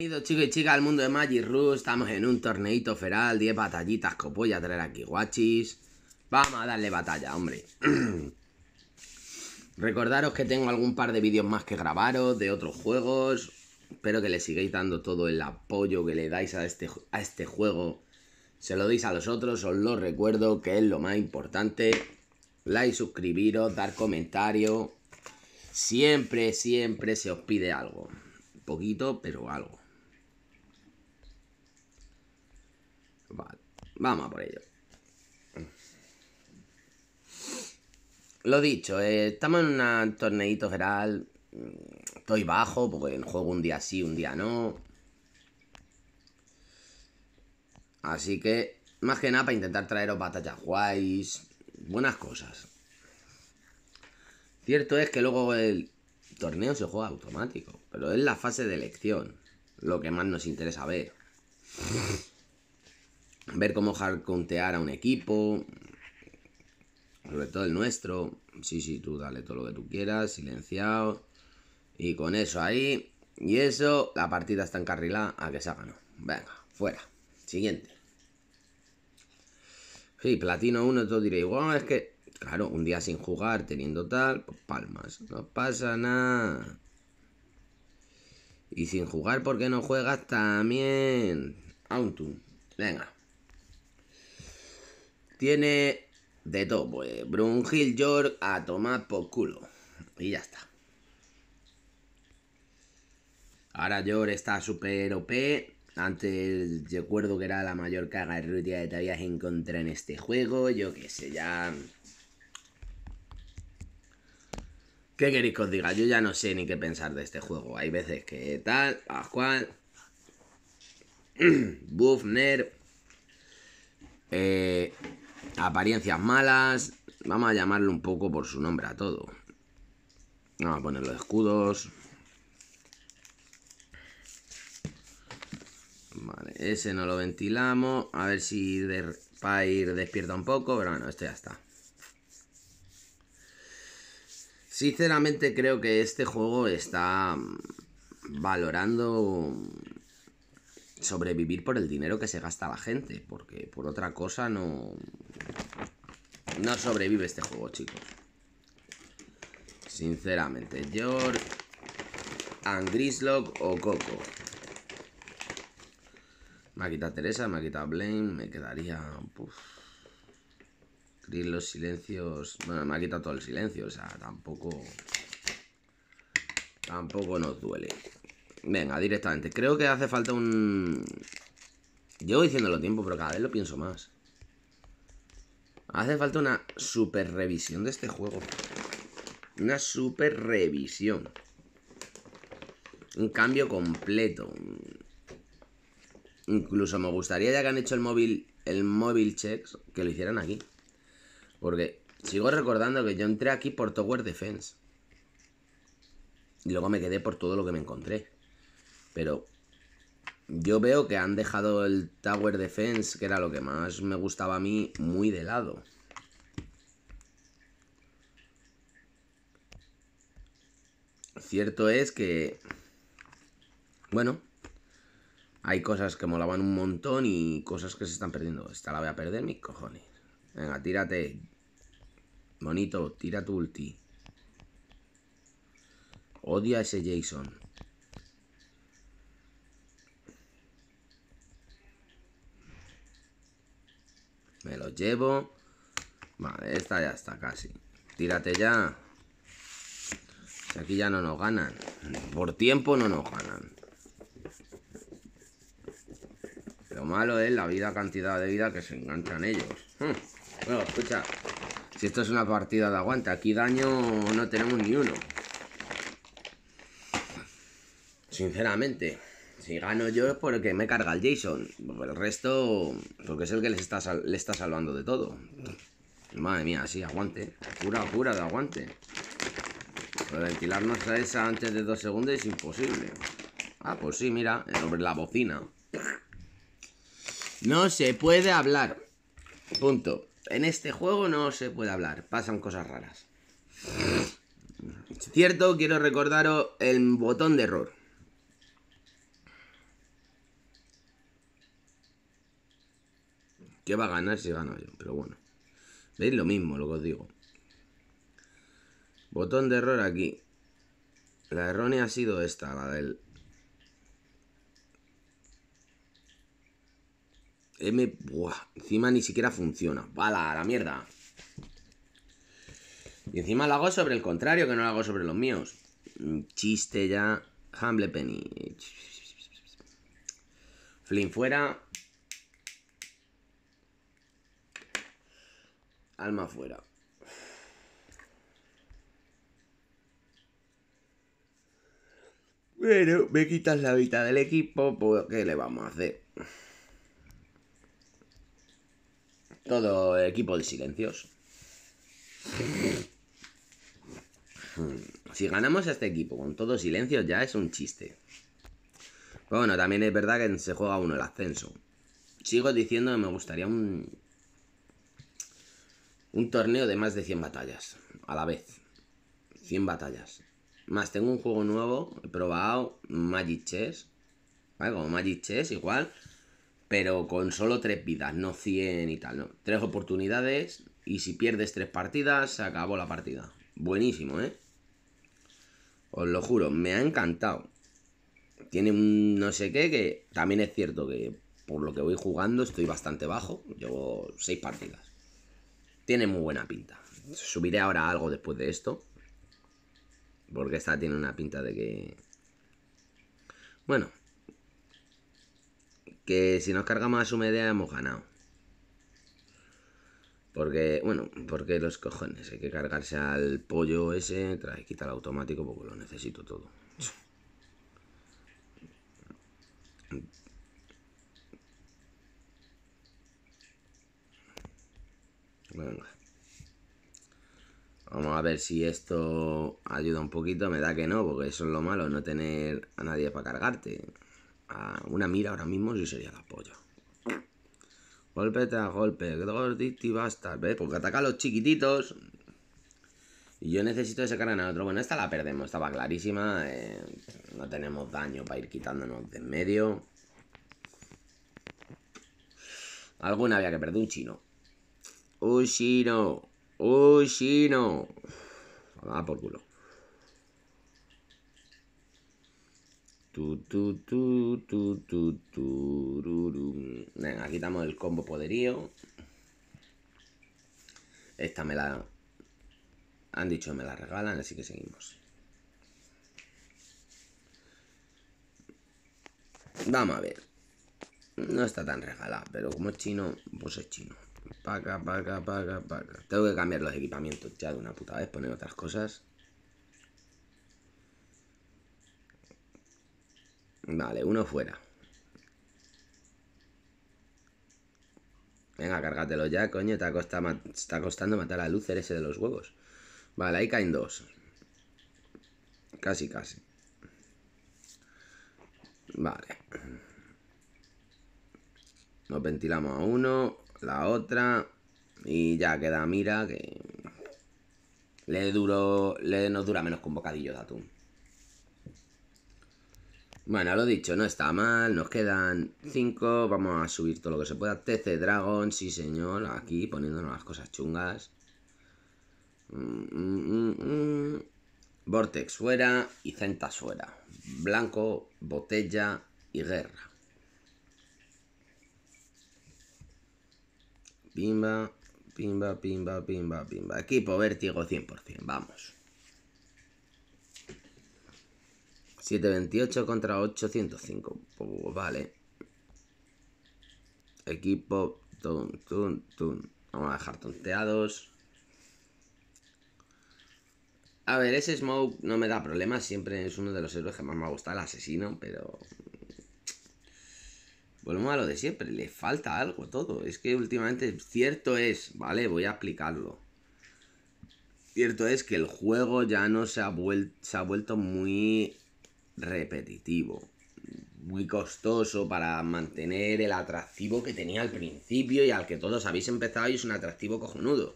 Bienvenidos chicos y chicas al mundo de Magic Rush, estamos en un torneito feral, 10 batallitas que os voy a traer aquí guachis. Vamos a darle batalla, hombre. Recordaros que tengo algún par de vídeos más que grabaros de otros juegos. Espero que le sigáis dando todo el apoyo que le dais a este, a este juego. Se lo deis a los otros, os lo recuerdo que es lo más importante. Like, suscribiros, dar comentario. Siempre, siempre se os pide algo. Poquito, pero algo. Vale, vamos a por ello. Lo dicho, eh, estamos en un torneito general. Estoy bajo porque juego un día sí, un día no. Así que, más que nada, para intentar traeros batallas guays, buenas cosas. Cierto es que luego el torneo se juega automático, pero es la fase de elección lo que más nos interesa ver. Ver cómo hardcontear a un equipo, sobre todo el nuestro. Sí, sí, tú dale todo lo que tú quieras, silenciado. Y con eso ahí, y eso, la partida está encarrilada a que se no. Venga, fuera. Siguiente. Sí, platino 1, todo diréis, bueno, es que, claro, un día sin jugar, teniendo tal, pues palmas. No pasa nada. Y sin jugar, porque no juegas también? Aún tú. Venga. Tiene de todo, pues. Brunhill York a tomar por culo. Y ya está. Ahora York está súper OP. Antes recuerdo que era la mayor caga de que te habías encontrado en este juego. Yo qué sé, ya... ¿Qué queréis que os diga? Yo ya no sé ni qué pensar de este juego. Hay veces que tal, cual. Buff, nerf. Eh, apariencias malas. Vamos a llamarlo un poco por su nombre a todo. Vamos a poner los escudos. Vale, ese no lo ventilamos. A ver si de, para ir despierta un poco. Pero bueno, esto ya está. Sinceramente creo que este juego está valorando sobrevivir por el dinero que se gasta la gente. Porque por otra cosa no... No sobrevive este juego, chicos. Sinceramente. George... Angrislock o Coco. Me ha quitado Teresa, me ha quitado Blaine, me quedaría... Uf. los silencios... Bueno, me ha quitado todo el silencio, o sea, tampoco... Tampoco nos duele. Venga, directamente. Creo que hace falta un... Llevo diciéndolo tiempo, pero cada vez lo pienso más. Hace falta una super revisión de este juego. Una super revisión. Un cambio completo. Incluso me gustaría, ya que han hecho el móvil, el móvil checks, que lo hicieran aquí. Porque sigo recordando que yo entré aquí por Tower Defense. Y luego me quedé por todo lo que me encontré. Pero yo veo que han dejado el Tower Defense, que era lo que más me gustaba a mí, muy de lado. Cierto es que... Bueno, hay cosas que molaban un montón y cosas que se están perdiendo. Esta la voy a perder, mis cojones. Venga, tírate. Bonito, tira tu ulti. Odia ese Jason. Me lo llevo. Vale, esta ya está casi. Tírate ya. Aquí ya no nos ganan. Por tiempo no nos ganan. Lo malo es la vida, cantidad de vida que se enganchan ellos. Hmm. Bueno, escucha. Si esto es una partida de aguante, aquí daño no tenemos ni uno. Sinceramente, si gano yo es porque me carga el Jason. El resto, porque es el que les está le está salvando de todo. Madre mía, sí, aguante. Pura, pura de aguante. Pero ventilarnos a esa antes de dos segundos es imposible. Ah, pues sí, mira, la bocina. No se puede hablar. Punto. En este juego no se puede hablar. Pasan cosas raras. Cierto, quiero recordaros el botón de error. ¿Qué va a ganar si gano yo? Pero bueno. ¿Veis lo mismo, lo que os digo? Botón de error aquí. La errónea ha sido esta, la del... M... Buah, encima ni siquiera funciona. ¡Vala, la mierda! Y encima lo hago sobre el contrario, que no lo hago sobre los míos. Chiste ya. Humble Penny. Flynn fuera. Alma fuera. Bueno, me quitas la vida del equipo, pues ¿qué le vamos a hacer? Todo equipo de silencios. Si ganamos a este equipo con todo silencio ya es un chiste. bueno, también es verdad que se juega uno el ascenso. Sigo diciendo que me gustaría un... Un torneo de más de 100 batallas. A la vez. 100 batallas. Más, tengo un juego nuevo. He probado Magic Chess. ¿Vale? Como Magic Chess igual. Pero con solo 3 vidas, no 100 y tal, ¿no? 3 oportunidades. Y si pierdes 3 partidas, se acabó la partida. Buenísimo, ¿eh? Os lo juro, me ha encantado. Tiene un no sé qué que también es cierto que por lo que voy jugando estoy bastante bajo. Llevo 6 partidas. Tiene muy buena pinta. Subiré ahora algo después de esto. Porque esta tiene una pinta de que... Bueno. Que si nos cargamos a su media hemos ganado. Porque, bueno, porque los cojones, hay que cargarse al pollo ese, trae, quita el automático porque lo necesito todo. Venga. Vamos a ver si esto ayuda un poquito. Me da que no, porque eso es lo malo, no tener a nadie para cargarte. Una mira ahora mismo sí sería la polla. Golpe tras golpe, gorditi basta, ¿ves? Porque ataca a los chiquititos. Y yo necesito sacar a otro. Bueno, esta la perdemos, estaba clarísima. Eh, no tenemos daño para ir quitándonos de en medio. Alguna había que perder un chino. Un chino. Va por culo. Venga, quitamos el combo poderío. Esta me la... Han dicho que me la regalan, así que seguimos. Vamos a ver. No está tan regalada, pero como es chino, pues es chino. Paga, paga, paga, paga. Tengo que cambiar los equipamientos ya de una puta vez, poner otras cosas. Vale, uno fuera. Venga, cárgatelo ya, coño. Te está costando matar a Lucer ese de los huevos. Vale, ahí caen dos. Casi, casi. Vale. Nos ventilamos a uno, la otra. Y ya queda mira que... Le duro... Le nos dura menos con bocadillo de atún. Bueno, lo dicho, no está mal, nos quedan 5, vamos a subir todo lo que se pueda. TC Dragon, sí señor, aquí poniéndonos las cosas chungas. Vortex fuera y Centas fuera. Blanco, botella y guerra. Pimba, pimba, pimba, pimba, pimba. Equipo vértigo 100%, vamos. 728 contra 805. Pues vale. Equipo. Tun, tun, tun. Vamos a dejar tonteados. A ver, ese Smoke no me da problemas. Siempre es uno de los héroes que más me ha gustado, el asesino. Pero. Volvemos a lo de siempre. Le falta algo todo. Es que últimamente. Cierto es. Vale, voy a explicarlo. Cierto es que el juego ya no se ha, se ha vuelto muy repetitivo, muy costoso para mantener el atractivo que tenía al principio y al que todos habéis empezado y es un atractivo cojonudo.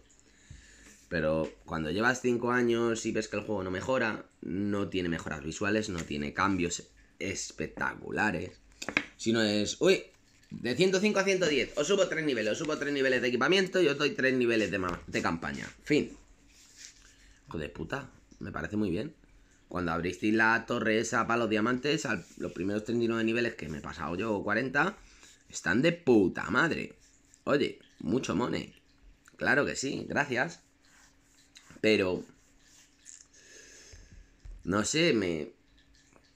Pero cuando llevas 5 años y ves que el juego no mejora, no tiene mejoras visuales, no tiene cambios espectaculares, sino es, uy, De 105 a 110. Os subo 3 niveles. Os subo 3 niveles de equipamiento y os doy 3 niveles de, de campaña. Fin. Joder, puta. Me parece muy bien. Cuando abristeis la torre esa para los diamantes, los primeros 39 niveles que me he pasado yo, 40, están de puta madre. Oye, mucho money. Claro que sí, gracias. Pero... No sé, me...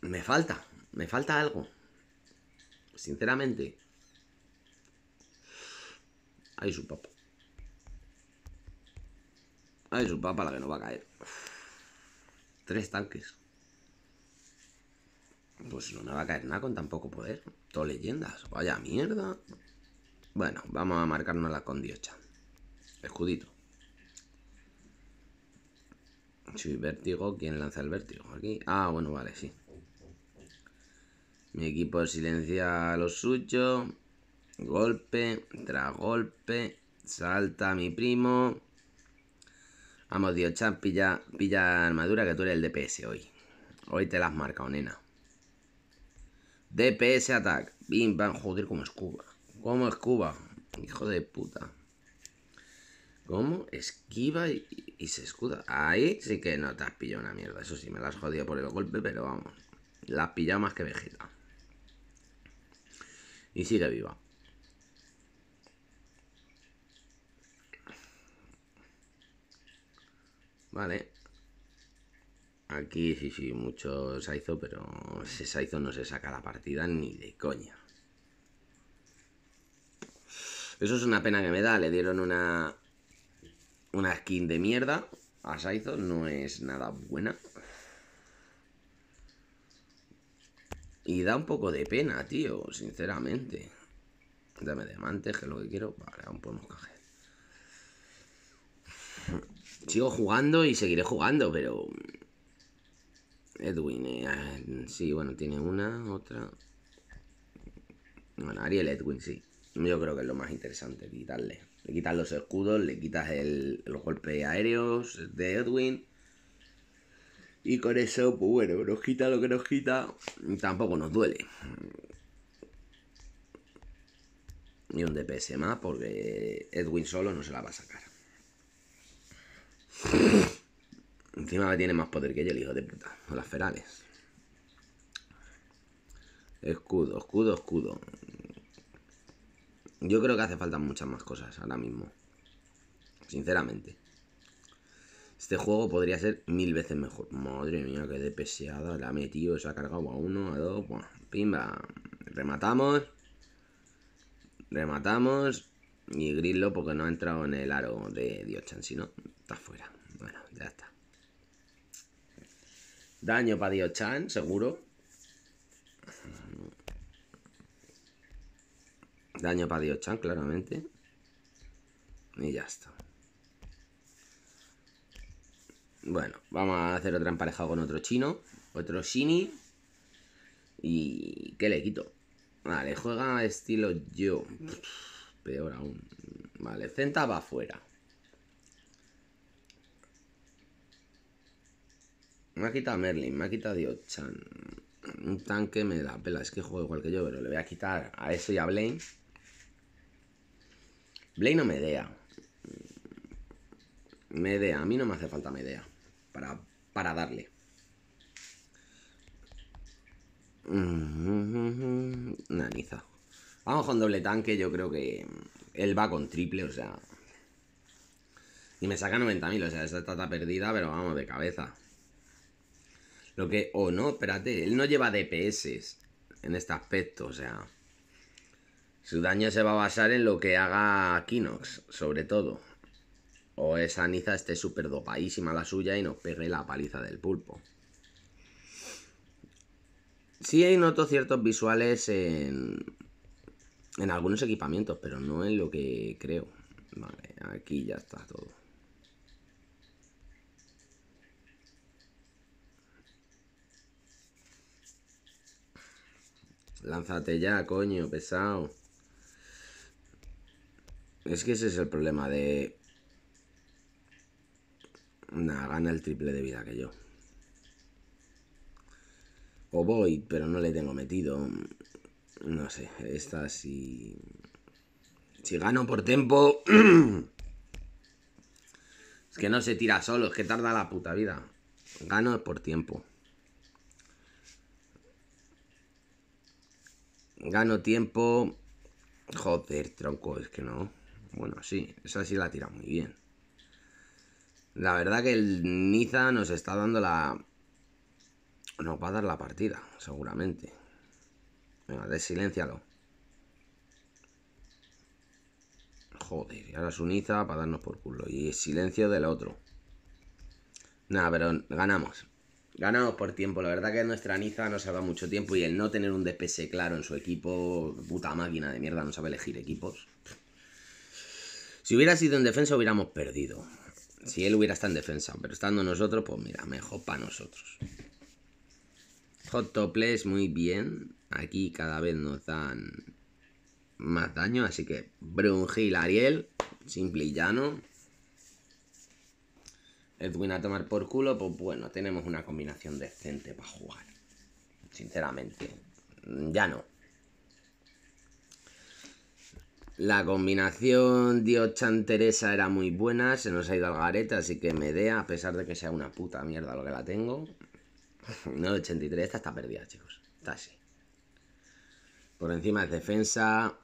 Me falta. Me falta algo. Sinceramente. Ahí su papa. Ahí su papa la que no va a caer. Tres tanques. Pues no me va a caer nada con tan poco poder. Todo leyendas. Vaya mierda. Bueno, vamos a marcarnos la con Diocha. Escudito. Sí, vértigo. ¿Quién lanza el vértigo? Aquí. Ah, bueno, vale, sí. Mi equipo silencia a lo suyo. Golpe, tras golpe. Salta mi primo. Vamos, Diochan, pilla, pilla armadura que tú eres el DPS hoy. Hoy te las has marcado, nena. DPS attack. Bim, bam. Joder, como escuba. Como escuba. Hijo de puta. ¿Cómo? Esquiva y, y, se escuda. Ahí sí que no te has pillado una mierda. Eso sí, me la has jodido por el golpe, pero vamos. La has pillado más que Vegeta. Y sigue viva. Vale. Aquí sí, sí, mucho Saizo, pero ese Saizo no se saca la partida ni de coña. Eso es una pena que me da. Le dieron una, una skin de mierda a Saizo. No es nada buena. Y da un poco de pena, tío, sinceramente. Dame diamantes, que es lo que quiero. Vale, aún podemos coger. Sigo jugando y seguiré jugando, pero... Edwin, eh, sí, bueno, tiene una, otra... Bueno, Ariel Edwin, sí. Yo creo que es lo más interesante, quitarle. Le quitas los escudos, le quitas el, los golpes aéreos de Edwin y con eso, pues bueno, nos quita lo que nos quita. Tampoco nos duele. Y un DPS más, porque Edwin solo no se la va a sacar. Encima tiene más poder que yo, el hijo de puta. O las ferales. Escudo, escudo, escudo. Yo creo que hace falta muchas más cosas ahora mismo. Sinceramente. Este juego podría ser mil veces mejor. Madre mía, qué depeseada. La ha metido, se ha cargado a uno, a dos. pimba. Rematamos. Rematamos. Y Grillo porque no ha entrado en el aro de Diochan, si no, está fuera. Bueno, ya está. Daño para Diochan, seguro. Daño para Diochan, claramente. Y ya está. Bueno, vamos a hacer otra emparejada con otro chino. Otro Shini. ¿Y qué le quito? Vale, juega estilo yo. peor aún. Vale, Zenta va afuera. Me ha quitado Merlin, me ha quitado Diochan. Un tanque me da pela, es que juego igual que yo, pero le voy a quitar a eso y a Blaine. Blaine no me dea. Medea, a mí no me hace falta Medea para, darle. Naniza. Vamos con doble tanque, yo creo que él va con triple, o sea... Y me saca 90.000, o sea, esta está perdida, pero vamos, de cabeza. Lo que... O no, espérate, él no lleva DPS en este aspecto, o sea... Su daño se va a basar en lo que haga Kinox, sobre todo. O esa Niza esté súper dopadísima la suya y nos pegue la paliza del pulpo. Sí noto ciertos visuales en, en algunos equipamientos, pero no en lo que creo. Vale, aquí ya está todo. Lánzate ya, coño, pesado. Es que ese es el problema de Nah, gana el triple de vida que yo. O voy, pero no le tengo metido. No sé, esta si... Si gano por tiempo... es que no se tira solo, es que tarda la puta vida. Gano por tiempo. Gano tiempo. Joder, tronco, es que no. Bueno, sí, esa sí la tira muy bien. La verdad que el Niza nos está dando la... Nos va a dar la partida, seguramente. Venga, desilencialo. Joder, y ahora su Niza para darnos por culo. Y silencio del otro. Nada, pero ganamos. Ganamos por tiempo. La verdad que nuestra Niza no se va mucho tiempo y el no tener un DPS claro en su equipo, puta máquina de mierda, no sabe elegir equipos. Si hubiera sido en defensa hubiéramos perdido. Si él hubiera estado en defensa, pero estando nosotros, pues mira, mejor para nosotros. Hot Topless, muy bien. Aquí cada vez nos dan más daño, así que Brungil Ariel, simple y llano. Edwin a tomar por culo, pues bueno, tenemos una combinación decente para jugar. Sinceramente, ya no. La combinación Dios-Chan Teresa era muy buena, se nos ha ido al garete, así que Medea, a pesar de que sea una puta mierda lo que la tengo. No, 83, esta está perdida, chicos. Está así. Por encima es defensa.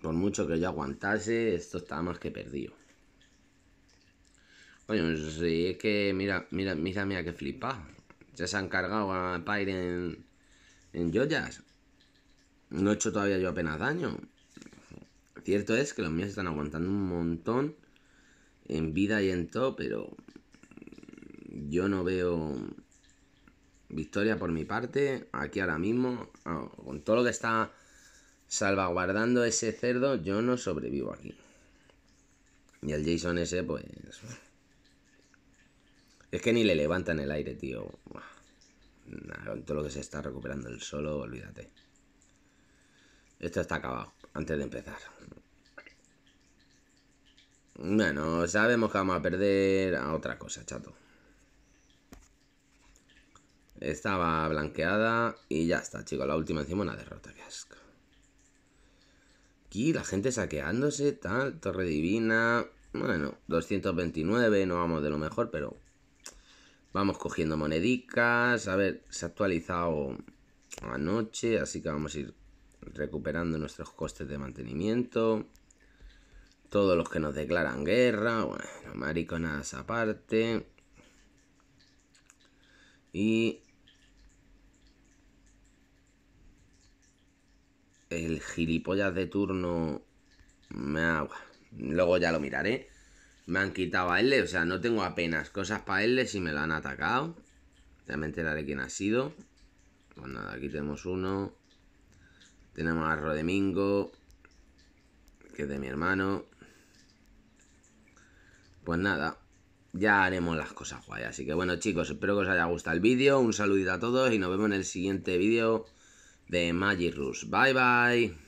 Por mucho que yo aguantase, esto está más que perdido. Coño, si es que mira, mira, mira, mira que flipa. Ya se han cargado a Pyre en, en joyas. No he hecho todavía yo apenas daño. Cierto es que los míos están aguantando un montón en vida y en todo, pero yo no veo victoria por mi parte aquí ahora mismo. Ah, con todo lo que está salvaguardando ese cerdo, yo no sobrevivo aquí. Y el Jason ese, pues... Es que ni le levanta en el aire, tío. con todo lo que se está recuperando el solo, olvídate. Esto está acabado, antes de empezar. Bueno, sabemos que vamos a perder a otra cosa, chato. Estaba blanqueada y ya está, chicos. La última encima una derrota, que asco. Aquí la gente saqueándose, tal, torre divina. Bueno, 229, no vamos de lo mejor, pero vamos cogiendo monedicas. A ver, se ha actualizado anoche, así que vamos a ir recuperando nuestros costes de mantenimiento. Todos los que nos declaran guerra, bueno, mariconas aparte. Y el gilipollas de turno me ha... Luego ya lo miraré. Me han quitado a él, o sea, no tengo apenas cosas para él si me lo han atacado. Ya me enteraré quién ha sido. Pues nada, aquí tenemos uno. Tenemos a Rodemingo, que es de mi hermano. Pues nada, ya haremos las cosas guay. Así que bueno chicos, espero que os haya gustado el vídeo. Un saludito a todos y nos vemos en el siguiente vídeo de Magic Rush. Bye bye.